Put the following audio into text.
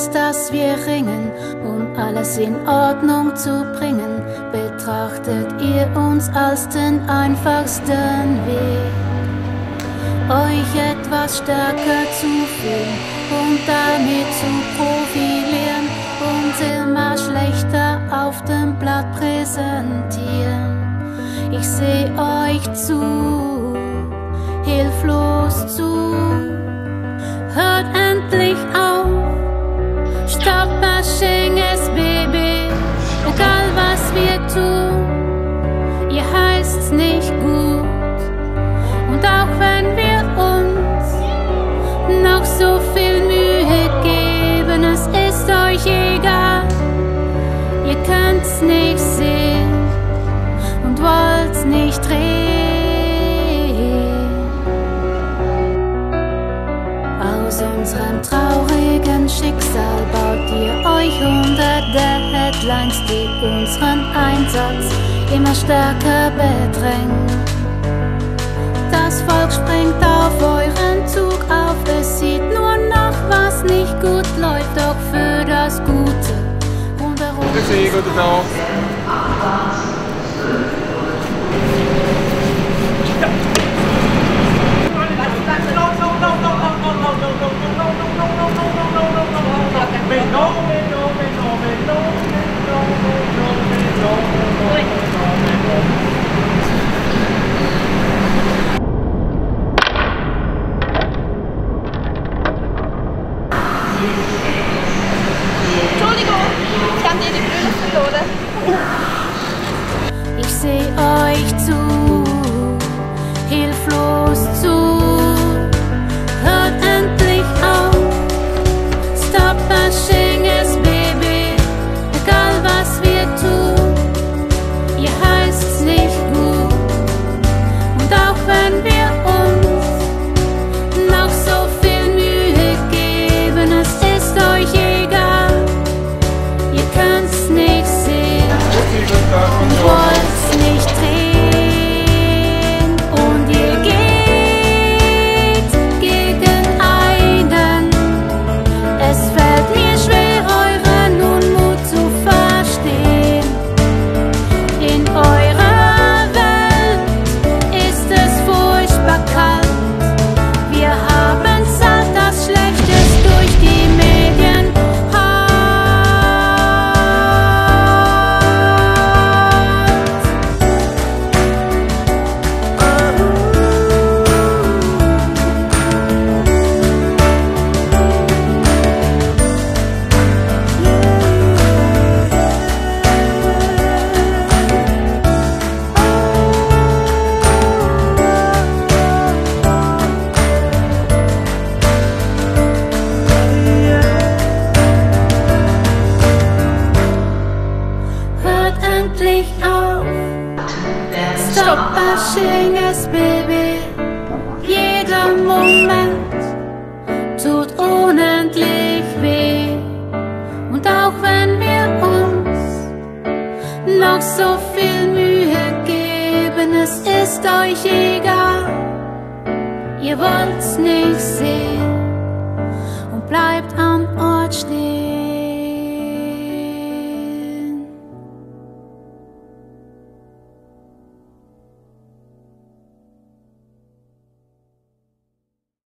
weiß, dass wir ringen, um alles in Ordnung zu bringen, betrachtet ihr uns als den einfachsten Weg. Euch etwas stärker zu fühlen und damit zu profilieren und immer schlechter auf dem Blatt präsentieren. Ich seh euch zu, hilflos zu. Hört endlich auf, stoppt unserem traurigen Schicksal baut ihr euch hunderte Headlines, die unseren Einsatz immer stärker bedrängen. Das Volk springt auf euren Zug auf, es sieht nur noch, was nicht gut läuft, doch für das Gute rundherum. Grüezi, guten Tag. Entschuldigung, ich habe dir die Brille verloren. Ich seh euch zu, tut unendlich weh. Und auch wenn wir uns noch so viel Mühe geben, es ist euch egal. Ihr wollt's nicht sehen und bleibt am Ort stehen.